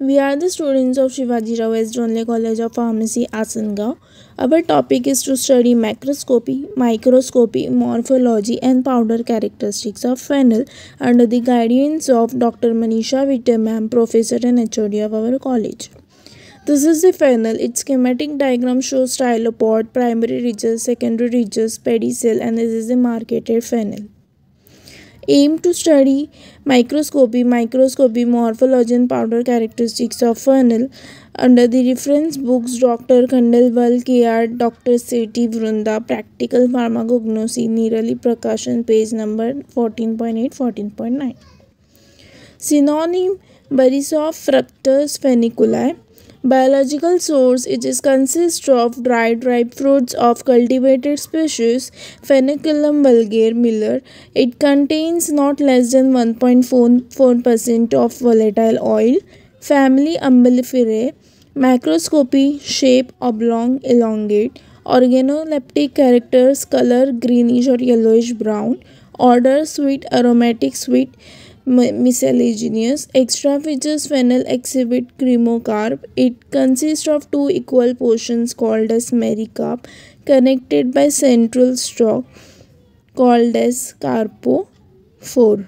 We are the students of Shivaji Rao S. College of Pharmacy, Asangaon. Our topic is to study macroscopy, microscopy, morphology, and powder characteristics of fennel under the guidance of Dr. Manisha Vite professor and HOD of our college. This is the fennel. Its schematic diagram shows stylopod, primary ridges, secondary ridges, pedicel, and this is the marketed fennel aim to study microscopy microscopy मॉर्फोलॉजन powder characteristics of fennel under the reference books doctor खंडल Khandelwal K R doctor Sethi Vrinda practical pharmacognosy Nirali Prakashan page number fourteen point eight fourteen point nine synonym berries of fructus foeniculi Biological source it is consists of dried ripe fruits of cultivated species Foeniculum vulgare Miller. It contains not less than 1.44% of volatile oil. Family Umbelliferae. Macroscopy shape oblong elongate. Organoleptic characters color greenish or yellowish brown. Order sweet aromatic sweet miscellaneous. Extra features fennel exhibit cremocarp. It consists of two equal portions called as mericarp connected by central stalk called as carpophore.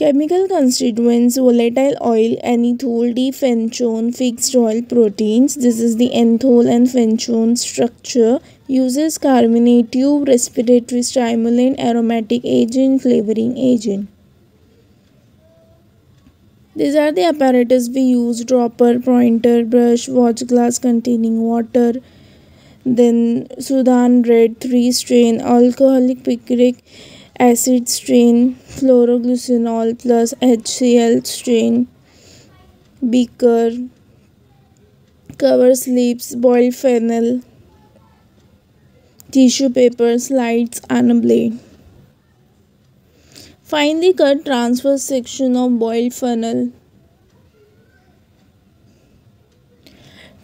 Chemical constituents volatile oil, anethole, diphenchone, fixed oil proteins. This is the anethole and fenchone structure uses carminative respiratory stimulant aromatic agent flavoring agent. These are the apparatus we use dropper pointer brush watch glass containing water then sudan red 3 strain alcoholic picric acid strain phloroglucinol plus hcl strain beaker cover slips boiled fennel tissue paper, slides and a blade. Finally cut transverse section of boiled fennel.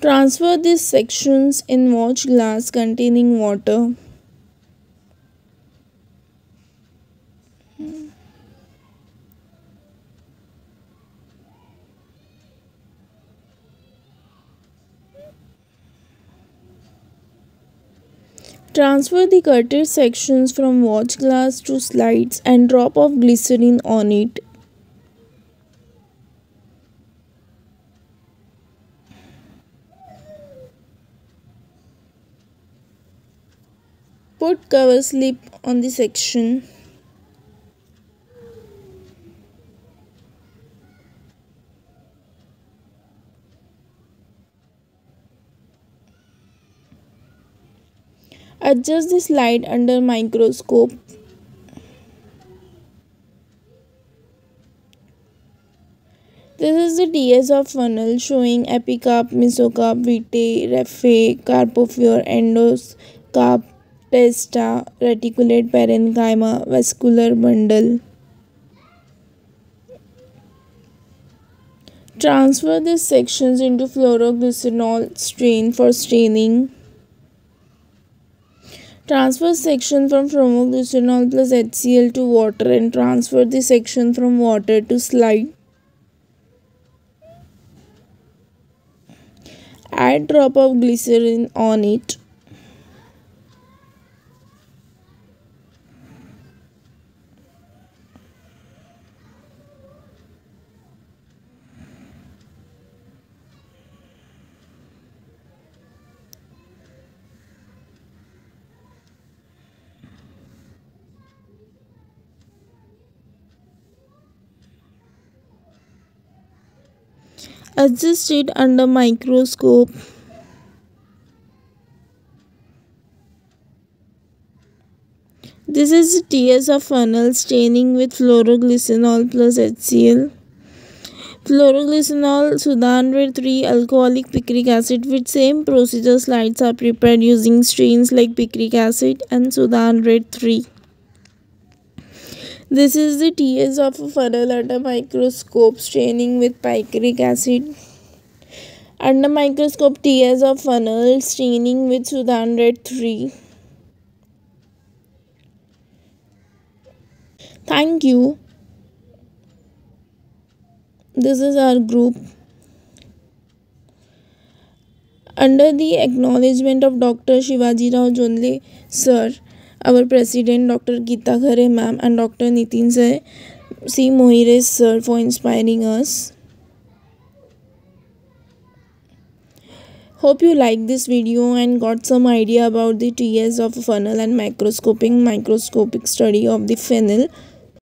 Transfer these sections in watch glass containing water. Transfer the cutted sections from watch glass to slides and drop of glycerin on it. Put cover slip on the section. Adjust the slide under microscope. This is the TS of fennel showing epicarp, mesocarp, vittae, raphe, carpophore, endoscarp, testa, reticulate parenchyma, vascular bundle. Transfer these sections into phloroglucinol strain for staining. Transfer section from chromoglycerol plus HCl to water and transfer the section from water to slide. Add drop of glycerin on it. Adjust it under microscope This is TS of fennel staining with phloroglucinol plus HCl. Phloroglucinol, Sudan red 3, alcoholic picric acid with same procedure slides are prepared using strains like picric acid and Sudan red 3. This is the TS of a fennel under microscope staining with picric acid. Under microscope TS of fennel staining with Sudan red 3. Thank you. this is our group under the acknowledgement of Dr. Shivaji Rao Jondhle sir, our president Dr. Geeta Khare ma'am and Dr. Nitin sir, C. Mohire sir for inspiring us. Hope you like this video and got some idea about the TS of fennel and macroscopic microscopic study of the fennel.